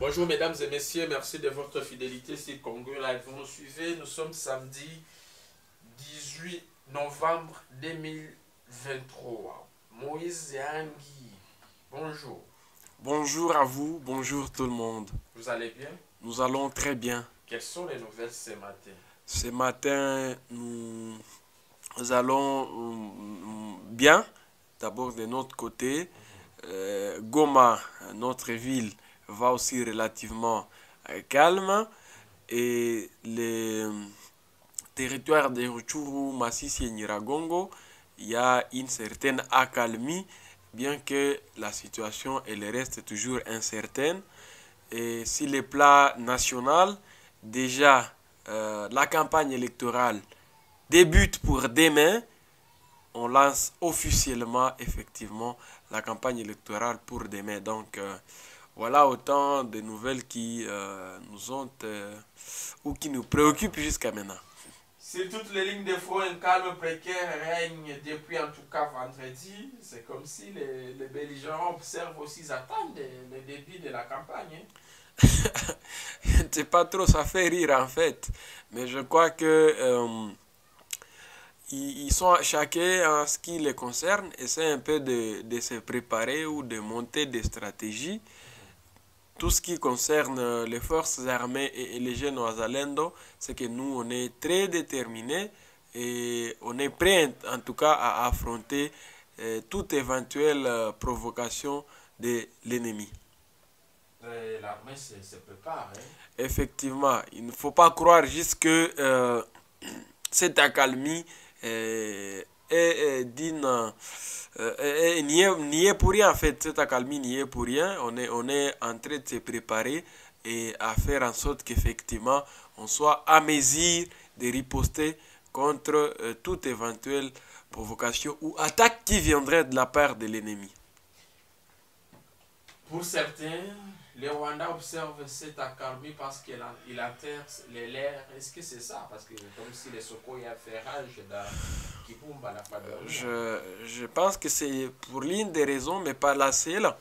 Bonjour mesdames et messieurs, merci de votre fidélité sur Congo Live. Vous nous suivez, nous sommes samedi 18 novembre 2023. Moïse Yangui, bonjour. Bonjour à vous, bonjour tout le monde. Vous allez bien? Nous allons très bien. Quelles sont les nouvelles ce matin? Ce matin, nous, nous allons euh, bien. D'abord de notre côté, euh, Goma, notre ville, va aussi relativement euh, calme. Et les territoires de Rutshuru, Massissi et Nyiragongo, il y a une certaine accalmie, bien que la situation elle reste toujours incertaine. Et sur le plan national, déjà euh, la campagne électorale débute pour demain. On lance officiellement effectivement la campagne électorale pour demain. Donc euh, voilà autant de nouvelles qui euh, nous ont ou qui nous préoccupent jusqu'à maintenant. Sur toutes les lignes de front, un calme précaire règne depuis en tout cas vendredi. C'est comme si les, les belligérants observent aussi, ils attendent le, début de la campagne. Je ne sais pas trop, ça fait rire en fait. Mais je crois que euh, ils, ils sont chacun en ce qui les concerne, essaient un peu de, de se préparer ou de monter des stratégies. Tout ce qui concerne euh, les forces armées et, les jeunes Ouazalendo, c'est que nous, on est très déterminés et on est prêt en tout cas à affronter euh, toute éventuelle euh, provocation de l'ennemi. L'armée se, se prépare. hein. Effectivement, il ne faut pas croire juste que euh, cette accalmie est, d'une euh, n'y est pour rien en fait. Cette accalmie n'y est pour rien. On est, on est en train de se préparer et à faire en sorte qu'effectivement on soit à mesure de riposter contre euh, toute éventuelle provocation ou attaque qui viendrait de la part de l'ennemi. Pour certains, les Rwandais observent cette accalmie parce qu'il en- il enterre les lairs. Est-ce que c'est ça? Parce que comme si les Soko y a fait rage dans Kibumba, la. Je, je pense que c'est pour l'une des raisons, mais pas la seule.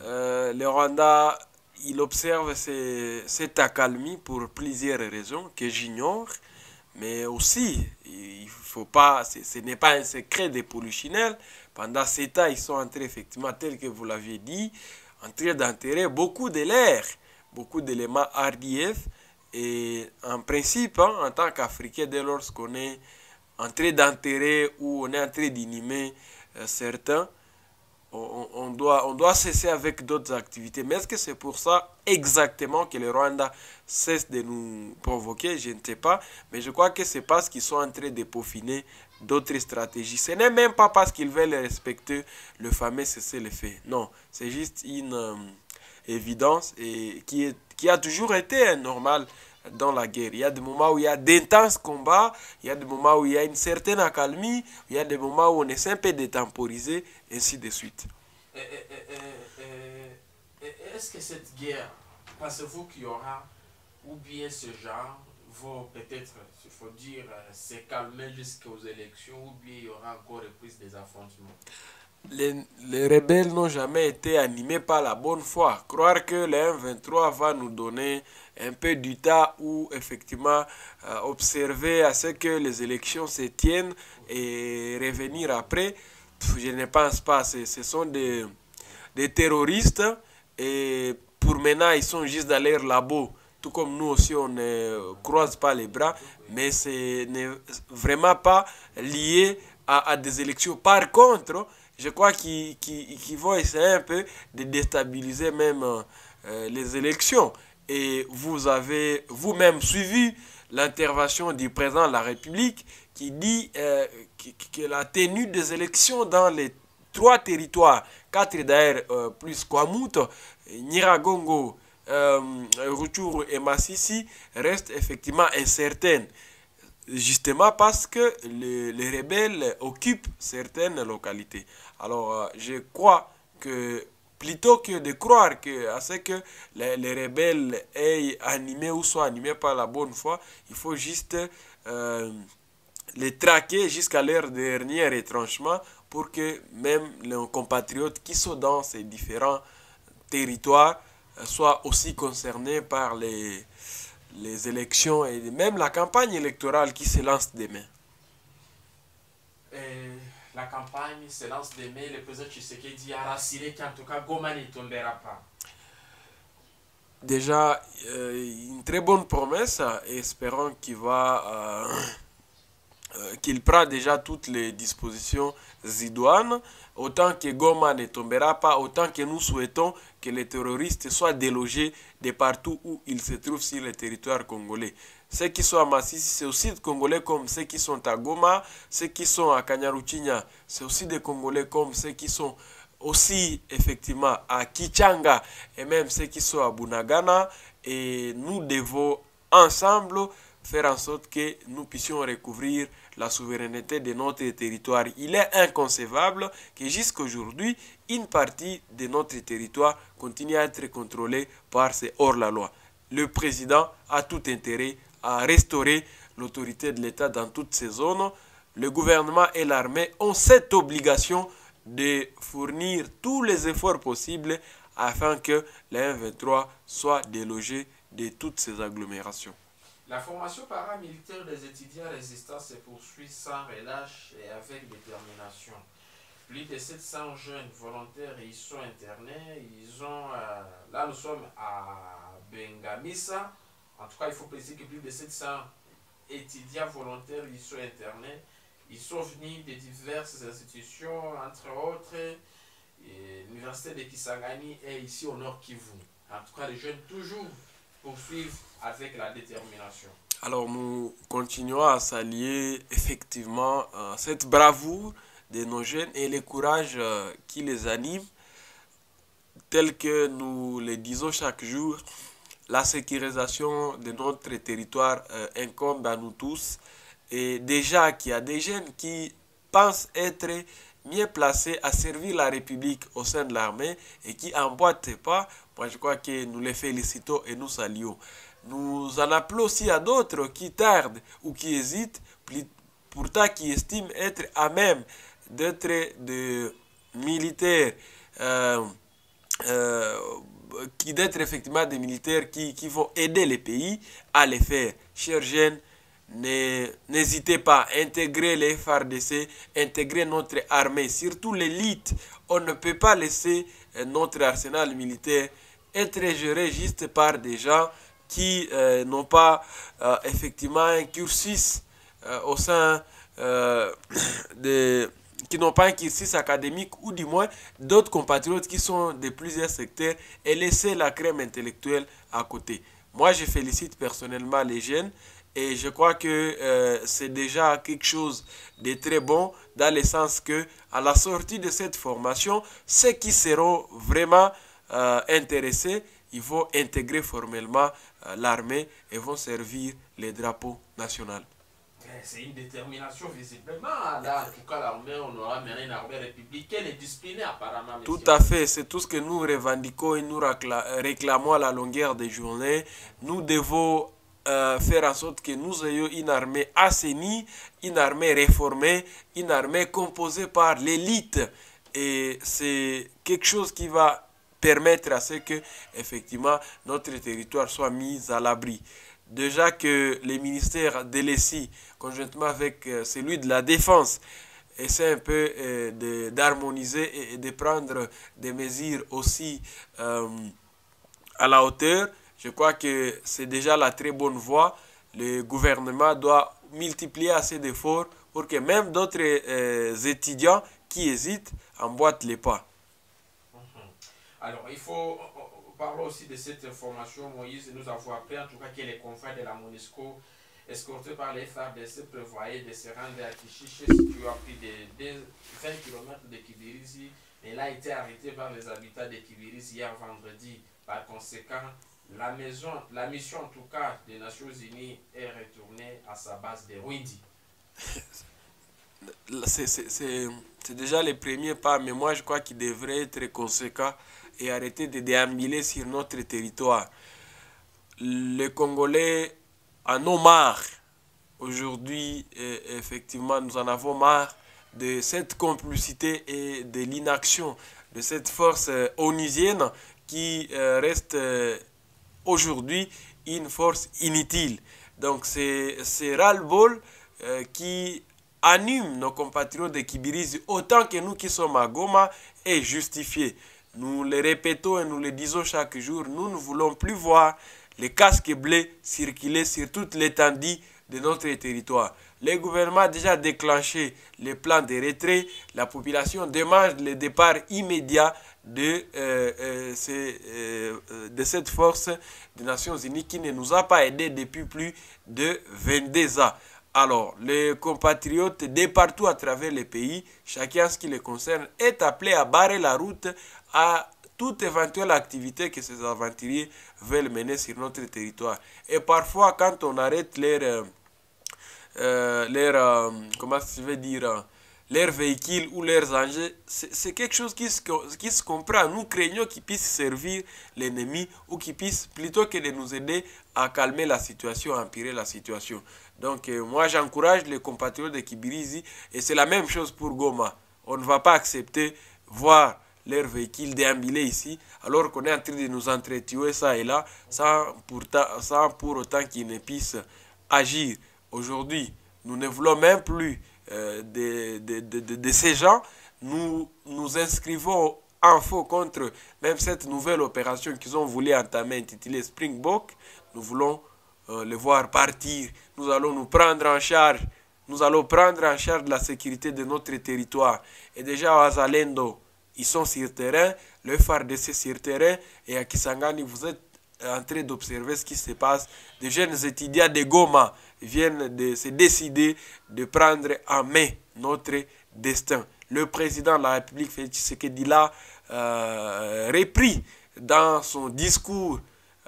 Euh, le Rwanda, il observe ces- cette accalmie pour plusieurs raisons que j'ignore. Mais aussi, il faut pas, ce n'est pas un secret des polichinelles. Pendant sept ans, ils sont entrés, effectivement, tel que vous l'aviez dit, en train beaucoup de l'air, beaucoup d'éléments RDF. Et en principe, hein, en tant qu'Africain, dès lors qu'on est en train d'enterrer ou on est en train d'inhumer euh, certains, on doit, on doit cesser avec d'autres activités. Mais est-ce que c'est pour ça exactement que le Rwanda cesse de nous provoquer? Je ne sais pas. Mais je crois que c'est parce qu'ils sont en train de peaufiner d'autres stratégies. Ce n'est même pas parce qu'ils veulent respecter le fameux cessez-le-feu. Non, c'est juste une euh, évidence et qui, est, qui a toujours été euh, normal dans la guerre. Il y a des moments où il y a d'intenses combats, il y a des moments où il y a une certaine accalmie, il y a des moments où on essaie un peu de temporiser, ainsi de suite. Est-ce que cette guerre, pensez-vous qu'il y aura, ou bien ce genre, va peut-être, il faut dire, euh, se calmer jusqu'aux élections, ou bien il y aura encore reprise des affrontements Les, les rebelles n'ont jamais été animés par la bonne foi. Croire que le M23 va nous donner un peu du temps où effectivement euh, observer à ce que les élections se tiennent et revenir après, je ne pense pas. Ce sont des, des terroristes et pour maintenant ils sont juste dans leur labo. Tout comme nous aussi on ne croise pas les bras, mais ce n'est vraiment pas lié à, des élections. Par contre, je crois qu'ils vont essayer un peu de déstabiliser même euh, les élections. Et vous avez vous-même suivi l'intervention du président de la République qui dit euh, que, la tenue des élections dans les trois territoires, quatre d'ailleurs euh, plus Kwamut, Nyiragongo, euh, Rutshuru et Massissi, reste effectivement incertaine justement parce que les, les rebelles occupent certaines localités. Alors, euh, je crois que plutôt que de croire que, à ce que les, les rebelles aient animé ou soient animés par la bonne foi, il faut juste euh, les traquer jusqu'à leur dernier retranchement pour que même les compatriotes qui sont dans ces différents territoires soient aussi concernés par les, les élections et même la campagne électorale qui se lance demain. La campagne se lance demain. Le président Tshisekedi a rassuré qu'en tout cas, Goma ne tombera pas. Déjà, euh, une très bonne promesse, et espérons qu'il va, euh, euh, qu'il prend déjà toutes les dispositions idoines. Autant que Goma ne tombera pas, autant que nous souhaitons que les terroristes soient délogés de partout où ils se trouvent sur le territoire congolais. Ceux qui sont à Massissi, c'est aussi des Congolais comme ceux qui sont à Goma, ceux qui sont à Kanyaruchinya, c'est aussi des Congolais comme ceux qui sont aussi effectivement à Kichanga et même ceux qui sont à Bunagana. Et nous devons ensemble faire en sorte que nous puissions recouvrir la souveraineté de notre territoire. Il est inconcevable que jusqu'aujourd'hui, une partie de notre territoire continue à être contrôlée par ces hors-la-loi. Le président a tout intérêt à restaurer l'autorité de l'État dans toutes ces zones. Le gouvernement et l'armée ont cette obligation de fournir tous les efforts possibles afin que les 1-23 soient délogés de toutes ces agglomérations. La formation paramilitaire des étudiants résistants se poursuit sans relâche et avec détermination. Plus de 700 jeunes volontaires y sont internés. Ils ont, euh, là, nous sommes à Bengamisa. En tout cas, il faut préciser que plus de 700 étudiants volontaires y sont internés. Ils sont venus de diverses institutions, entre autres et l'université de Kisangani est ici au Nord Kivu. En tout cas, les jeunes toujours poursuivent avec la détermination. Alors nous continuons à s'allier effectivement cette bravoure de nos jeunes et le courage euh, qui les anime, tel que nous le disons chaque jour, la sécurisation de notre territoire euh, incombe à nous tous. Et déjà qu'il y a des jeunes qui pensent être mieux placés à servir la République au sein de l'armée et qui emboîtent pas, moi je crois que nous les félicitons et nous saluons. Nous en appelons aussi à d'autres qui tardent ou qui hésitent, pourtant qui estiment être à même d'être des militaires, euh, euh, d'être effectivement des militaires qui, qui vont aider les pays à les faire. Chers jeunes, ne- n'hésitez pas intégrer les FARDC, intégrer notre armée, surtout l'élite. On ne peut pas laisser euh, notre arsenal militaire être géré juste par des gens qui euh, n'ont pas euh, effectivement un cursus au sein de qui n'ont pas un cursus académique ou du moins d'autres compatriotes qui sont de plusieurs secteurs et laisser la crème intellectuelle à côté. Moi, je félicite personnellement les jeunes et je crois que euh, c'est déjà quelque chose de très bon dans le sens que à la sortie de cette formation, ceux qui seront vraiment euh, intéressés, ils vont intégrer formellement euh, l'armée et vont servir les drapeaux nationaux. Eh, C'est une détermination visiblement. Là, en tout cas, l'armée, on aura maintenant une armée républicaine et disciplinée apparemment. Tout à fait, c'est tout ce que nous revendiquons et nous réclamons à la longueur des journées. Nous devons euh, faire en sorte que nous ayons une armée assainie, une armée réformée, une armée composée par l'élite. Et c'est quelque chose qui va permettre à ce que, effectivement, notre territoire soit mis à l'abri. Déjà que les ministères de l'ESI, conjointement avec euh, celui de la Défense, essaie un peu euh, d'harmoniser et- et de prendre des mesures aussi euh, à la hauteur. Je crois que c'est déjà la très bonne voie. Le gouvernement doit multiplier assez d'efforts pour que même d'autres euh, étudiants qui hésitent emboîtent les pas. Alors, il faut. Parlons aussi de cette information, Moïse. Nous avons appris en tout cas que les confrères de la MONUSCO, escortés par les FARDC, prévoyaient de se rendre à Kichiche, situé à plus de de 20 km de Kibirizi. Il a été arrêté par les habitants de Kibirizi hier vendredi. Par conséquent, la, maison, la mission en tout cas des Nations Unies est retournée à sa base de Windi. c'est- déjà les premiers pas, mais moi je crois qu'il devrait être conséquent et arrêter de déambuler sur notre territoire. Les Congolais en ont marre. Aujourd'hui, eh, effectivement, nous en avons marre de cette complicité et de l'inaction de cette force euh, onusienne qui euh, reste aujourd'hui une force inutile. Donc c'est ras-le-bol euh, qui anime nos compatriotes de Kibirizi autant que nous qui sommes à Goma est justifié. Nous le répétons et nous le disons chaque jour, nous ne voulons plus voir les casques bleus circuler sur toute l'étendue de notre territoire. Le gouvernement a déjà déclenché les plans de retrait. La population demande le départ immédiat de, euh, euh, ces, euh, de cette force des Nations Unies qui ne nous a pas aidés depuis plus de 22 ans. Alors, les compatriotes de partout à travers le pays, chacun ce qui les concerne, est appelé à barrer la route à toute éventuelle activité que ces aventuriers veulent mener sur notre territoire. Et parfois, quand on arrête leur, euh, euh, comment je vais dire, euh, leurs véhicules ou leurs engins, c'est quelque chose qui se, qui se comprend. Nous craignons qu'ils puissent servir l'ennemi ou qu'ils puissent, plutôt que de nous aider à calmer la situation, à empirer la situation. Donc, euh, moi, j'encourage les compatriotes de Kibirizi et c'est la même chose pour Goma. On ne va pas accepter voir leurs véhicules déambuler ici, alors qu'on est en train de nous entretuer ça et là, sans, pourtant, sans pour autant qu'ils ne puissent agir. Aujourd'hui, nous ne voulons même plus euh, de, ces gens. Nous nous inscrivons en faux contre même cette nouvelle opération qu'ils ont voulu entamer, intitulée Springbok. Nous voulons euh, les voir partir. Nous allons nous prendre en charge. Nous allons prendre en charge la sécurité de notre territoire. Et déjà à Zalendo, ils sont sur terrain, le FARDC sur terrain, et à Kisangani, vous êtes en train d'observer ce qui se passe. Des jeunes étudiants de Goma viennent de se décider de prendre en main notre destin. Le président de la République, Félix Tshisekedi, l'a euh, repris dans son discours,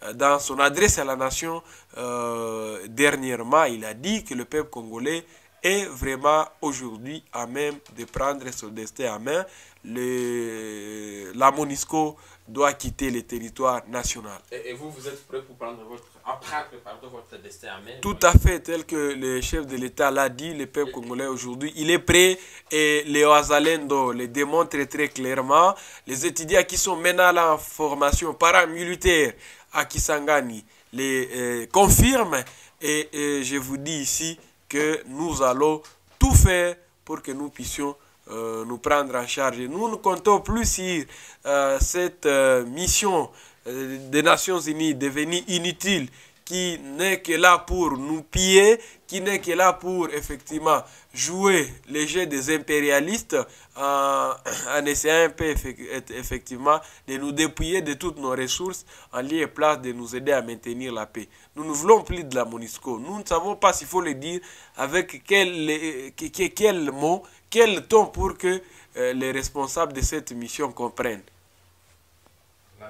euh, dans son adresse à la nation euh, dernièrement. Il a dit que le peuple congolais est vraiment aujourd'hui à même de prendre son destin en main. La MONUSCO doit quitter le territoire national. Et, et vous, vous êtes prêt pour prendre votre, Tout à fait, tel que le chef de l'État l'a dit, le peuple congolais aujourd'hui, il est prêt et les Oazalendo le démontrent très clairement. Les étudiants qui sont maintenant là en formation paramilitaire à Kisangani les euh, confirment et, et je vous dis ici que nous allons tout faire pour que nous puissions euh, nous prendre en charge. Nous ne comptons plus sur euh, cette mission des Nations Unies devenue inutile, qui n'est que là pour nous piller, qui n'est que là pour effectivement jouer les jeux des impérialistes en, essayant un peu effec- effectivement de nous dépouiller de toutes nos ressources en lieu et place de nous aider à maintenir la paix. Nous ne voulons plus de la MONUSCO. Nous ne savons pas s'il faut le dire avec quel, euh, que- que- quel mot, quel ton pour que euh, les responsables de cette mission comprennent.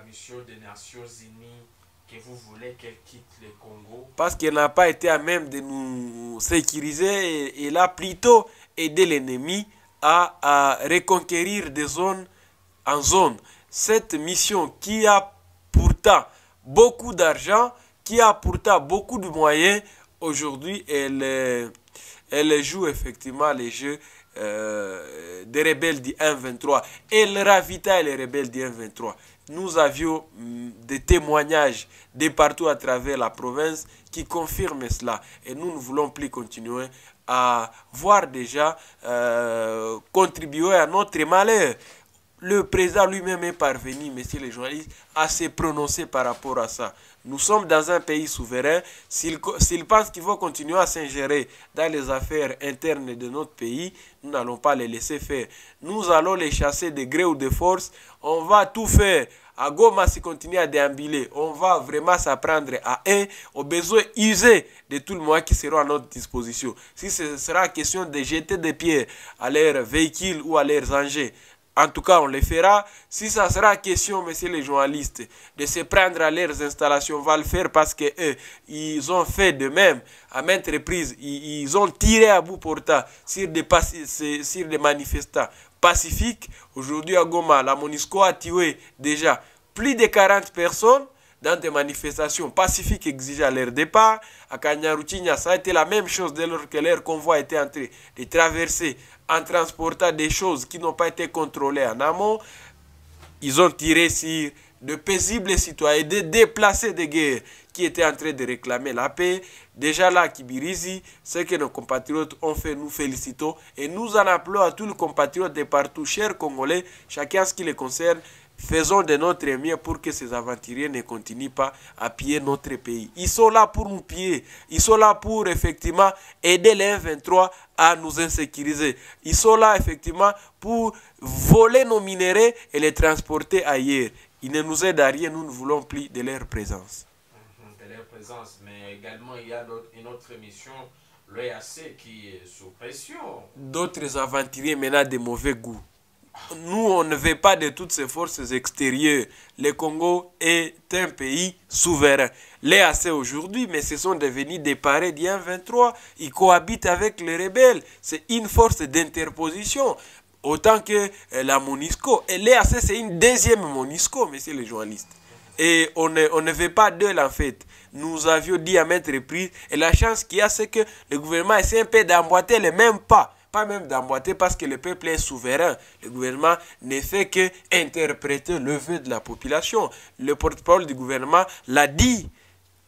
Mission des Nations Unies, que vous voulez qu'elle quitte le Congo. parce qu'elle n'a pas été à même de nous sécuriser et, et plutôt aider l'ennemi à, reconquérir des zones en zone. Cette mission qui a pourtant beaucoup d'argent, qui a pourtant beaucoup de moyens, aujourd'hui elle, euh, joue effectivement les jeux euh, des rebelles du 1-23. Elle ravitaille les rebelles du 1-23. Nous avions hum, des témoignages de partout à travers la province qui confirment cela. Et nous ne voulons plus continuer à voir déjà euh, contribuer à notre malheur. Le président lui-même est parvenu, messieurs les journalistes, à se prononcer par rapport à ça. Nous sommes dans un pays souverain. S'il co- s'il pense qu'il faut continuer à s'ingérer dans les affaires internes de notre pays, nous n'allons pas les laisser faire. Nous allons les chasser de gré ou de force. On va tout faire. À Goma, si continuer à déambuler, on va vraiment s'apprendre à un, au besoin usé de tout le moyen qui sera à notre disposition. Si ce sera question de jeter des pierres à leurs véhicules ou à leurs engins, en tout cas on le fera. Si ça sera question, messieurs les journalistes, de se prendre à leurs installations, on va le faire parce que eux, ils ont fait de même à maintes reprises. Ils, ont tiré à bout portant sur des, sur des manifestants pacifiques. Aujourd'hui à Goma, la MONUSCO a tué déjà plus de 40 personnes dans des manifestations pacifiques exigeant leur départ. À Kanyaruchinya, ça a été la même chose dès lors que leur convoi était en train de traverser en transportant des choses qui n'ont pas été contrôlées en amont. Ils ont tiré sur de paisibles citoyens, des déplacés de guerre qui étaient en train de réclamer la paix. Déjà là, à Kibirizi, ce que nos compatriotes ont fait, nous félicitons et nous en appelons à tous les compatriotes de partout, chers Congolais, chacun ce qui les concerne, faisons de notre mieux pour que ces aventuriers ne continuent pas à piller notre pays. Ils sont là pour nous piller. Ils sont là pour effectivement aider les 23 à nous insécuriser. Ils sont là effectivement pour voler nos minéraux et les transporter ailleurs. Ils ne nous aident à rien, nous ne voulons plus de leur présence. de leur présence, mais également il y a une autre mission, l'EAC, qui est sous pression. D'autres aventuriers maintenant de mauvais goût. Nous, on ne veut pas de toutes ces forces extérieures. Le Congo est un pays souverain. Les AC aujourd'hui, mais ce sont devenus des parés d'IA 23. Ils cohabitent avec les rebelles. C'est une force d'interposition. Autant que euh, la MONUSCO. Et les AC, c'est une deuxième MONUSCO, messieurs les journalistes. Et on ne, on ne veut pas d'eux en fait. Nous avions dit à maintes reprises, et la chance qu'il y a, c'est que le gouvernement essaie un peu d'emboîter les mêmes pas. Pas même d'emboîter parce que le peuple est souverain. Le gouvernement ne fait que interpréter le vœu de la population. Le porte-parole du gouvernement l'a dit.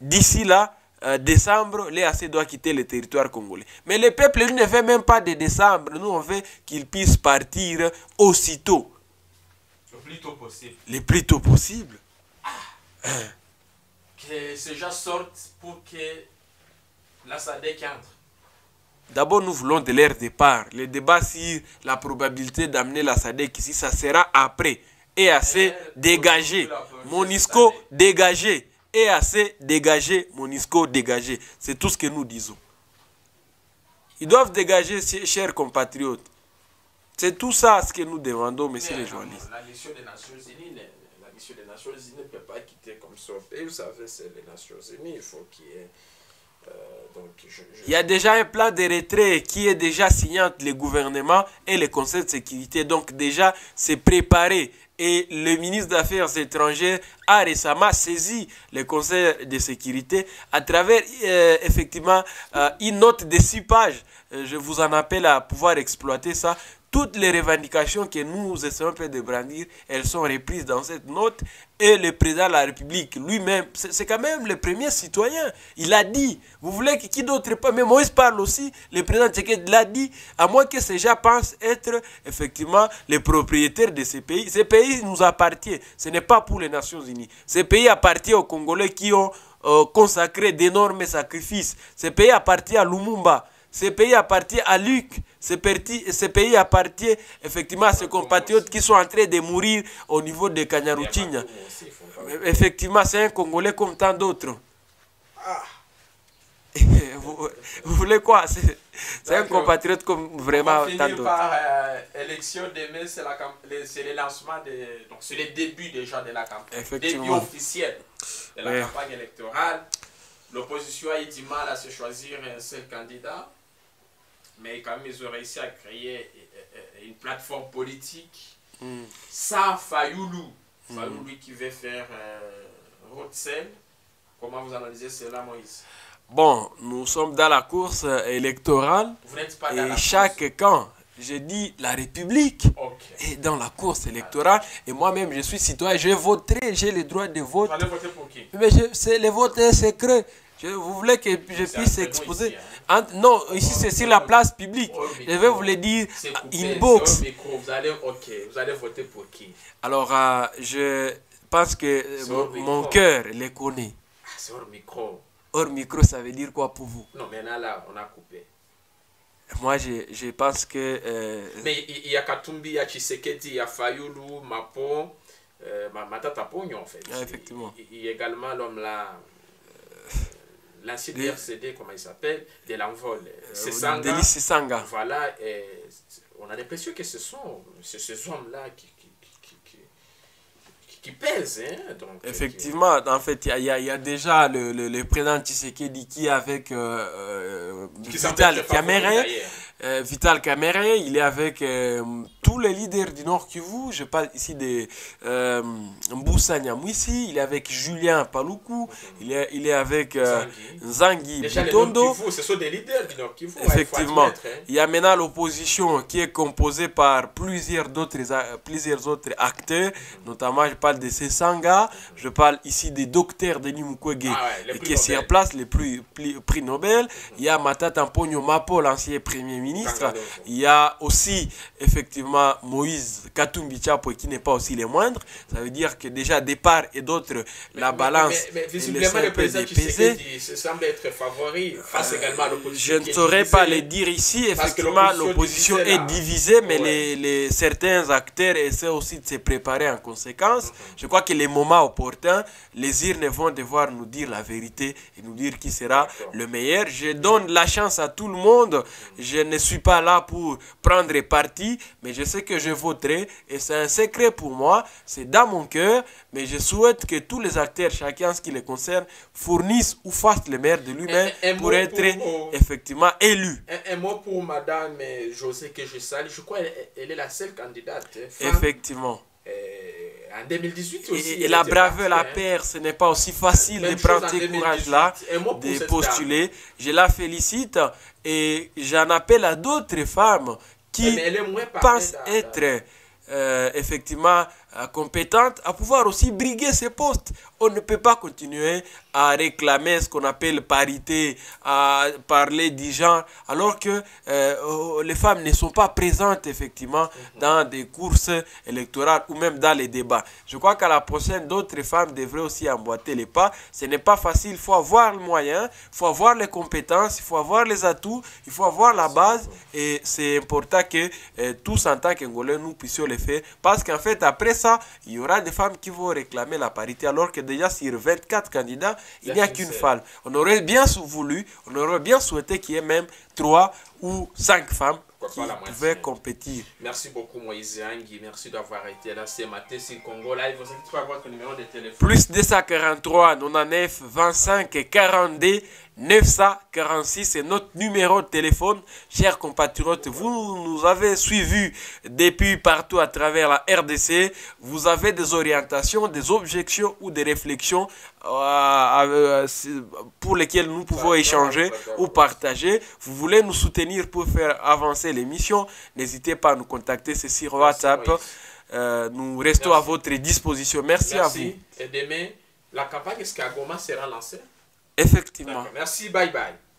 D'ici là, euh, décembre, l'EAC doit quitter le territoire congolais. Mais le peuple, lui, ne fait même pas de décembre. Nous, on veut qu'il puisse partir aussitôt, Le plus tôt possible. le plus tôt possible. Que ces gens sortent pour que la SADC entre. D'abord, nous voulons de leur départ. Le débat sur la probabilité d'amener la SADC ici, ça sera après. Et assez dégagé. Monisco dégagé. Et assez dégagé. Monisco dégagé. C'est tout ce que nous disons. Ils doivent dégager, ch- chers compatriotes. C'est tout ça ce que nous demandons, messieurs les journalistes. La mission des Nations Unies, ne- la mission des Nations Unies ne peut pas quitter comme ça. Et vous savez, c'est les Nations Unies, il faut qu'il y ait. Euh, Il y a déjà un plan de retrait qui est déjà signé entre le gouvernement et le Conseil de sécurité. Donc déjà, c'est préparé. Et le ministre des Affaires étrangères a récemment saisi le Conseil de sécurité à travers euh, effectivement euh, une note de six pages. Je vous en appelle à pouvoir exploiter ça. Toutes les revendications que nous essayons de brandir, elles sont reprises dans cette note. Et le président de la République lui-même, c'est quand même le premier citoyen. Il a dit, vous voulez que qui d'autre pas, mais Moïse parle aussi, le président Tshisekedi l'a dit, à moins que ces gens pensent être effectivement les propriétaires de ces pays. Ces pays nous appartiennent. Ce n'est pas pour les Nations Unies. Ces pays appartiennent aux Congolais qui ont euh, consacré d'énormes sacrifices. Ces pays appartiennent à Lumumba. Ces pays appartiennent à Luc. Ces pays appartiennent effectivement à ces compatriotes qui sont en train de mourir au niveau de Kanyaruchinya. Effectivement, c'est un Congolais comme tant d'autres. Ah, vous, vous voulez quoi? C'est un compatriote comme vraiment tant d'autres. par euh, élection demain, c'est la camp- le, c'est le lancement de. Donc, c'est le début déjà de la campagne. Effectivement. Début officiel de la Ouais. campagne électorale. L'opposition a eu du mal à se choisir un seul candidat. Mais quand même, ils ont réussi à créer euh, euh, une plateforme politique Mm. sans Fayoulou. Fayoulou lui qui veut faire euh, Rotsel. Comment vous analysez cela, Moïse? Bon, nous sommes dans la course électorale Vous n'êtes pas dans et la chaque camp, je dis la République, est dans la course électorale. Et moi-même, je suis citoyen, je voterai, j'ai le droit de vote. Vous allez voter pour qui? Mais je- c'est le vote est secret. Je- vous voulez que je puisse exposer ici, hein. Non, ici c'est sur la place publique. Je vais vous le dire inbox. Vous allez, vous allez voter pour qui? Alors, euh, je pense que euh, mon, cœur les connaît. ah, C'est hors micro. Hors micro, ça veut dire quoi pour vous? Non, maintenant là, on a coupé. Moi, je, je pense que. euh, Mais il y a Katumbi, il y a Tshisekedi, il y a Fayoulou, Mapon, euh, Ma- Matata Pogno en fait. Ah, effectivement. Il, y a également l'homme là, l'ancien Des- RCD, comment il s'appelle, de l'envol. Euh, Sanga. Denis Sanga. Voilà, et on a l'impression que ce sont ce- ces hommes-là qui, qui, qui, qui, qui- qui pèsent. Hein, donc, Effectivement, en fait, il y y y a déjà le, le, le président Tshisekedi qui est avec euh, euh, Vital d'ailleurs. Euh, Vital Kamere, il est avec euh, tous les leaders du Nord Kivu. Je parle ici de euh, Nyamwisi, il est avec Julien Paloukou, il est, il est avec euh. Nzangi Bitondo. Ce sont des leaders faut Effectivement. admettre, hein. Il y a maintenant l'opposition qui est composée par plusieurs d'autres a- plusieurs autres acteurs, notamment je parle de Sesanga, je parle ici des docteurs Denis Mukwege Ah ouais, qui est sur place, les prix, prix, prix Nobel. Il y a Matata Mponyo Mapo, l'ancien premier ministre. Il y a aussi effectivement Moïse Katumbi Chapo qui n'est pas aussi les moindres. Ça veut dire que déjà départ et d'autres, la Mais- balance Mais, mais, visiblement, le président. Tshisekedi se semble être favori face également à Je l'opposition. ne qui est saurais pas le dire ici. Effectivement, l'opposition est divisée, mais Ouais. les, les- certains acteurs essaient aussi de se préparer en conséquence. Mhm. Je crois que les moments opportuns, les urnes vont devoir nous dire la vérité et nous dire qui sera le meilleur. Je donne la chance à tout le monde. Je ne suis pas là pour prendre parti, mais je sais que je voterai et c'est un secret pour moi. C'est dans mon cœur, mais je souhaite que tous les acteurs, chacun ce qui les concerne, fournissent ou fassent le meilleur de lui-même pour être pour- effectivement élu. Un, un mot pour Madame José que je salue. Je crois qu'elle elle est la seule candidate hein, femme, Effectivement. euh, en 2018 aussi. Et, la braveur, la hein. paire, ce n'est pas aussi facile Même de prendre en ce 2018. courage-là, de postuler. Je la félicite et j'en appelle à d'autres femmes qui pensent être euh, effectivement compétentes à pouvoir aussi briguer ces postes. On ne peut pas continuer à réclamer ce qu'on appelle parité, à parler du genre, alors que euh, oh, les femmes ne sont pas présentes effectivement dans des courses électorales ou même dans les débats. Je crois qu'à la prochaine, d'autres femmes devraient aussi emboîter les pas. Ce n'est pas facile, il faut avoir le moyen, il faut avoir les compétences, il faut avoir les atouts, il faut avoir la base et c'est important que euh, tous en tant qu'Angolais, nous puissions le faire parce qu'en fait, après ça, il y aura des femmes qui vont réclamer la parité alors que déjà sur 24 candidats, il n'y a qu'une femme. On aurait bien voulu, on aurait bien souhaité qu'il y ait même 3 ou 5 femmes qui pouvaient compétir. Merci beaucoup Moïse Angui. Merci d'avoir été là ce matin sur Congo Live. Vous avez pas votre numéro de téléphone? Plus 243 99 25 42 946, c'est notre numéro de téléphone. Chers compatriotes, vous nous avez suivis depuis partout à travers la RDC. Vous avez des orientations, des objections ou des réflexions euh, euh, pour lesquelles nous pouvons échanger ou partager. Vous voulez nous soutenir pour faire avancer l'émission, n'hésitez pas à nous contacter, c'est sur WhatsApp. Euh, nous restons Merci. à votre disposition. Merci, à vous. Et demain, la campagne Escagoma sera lancée. Effectivement. Merci. Bye bye.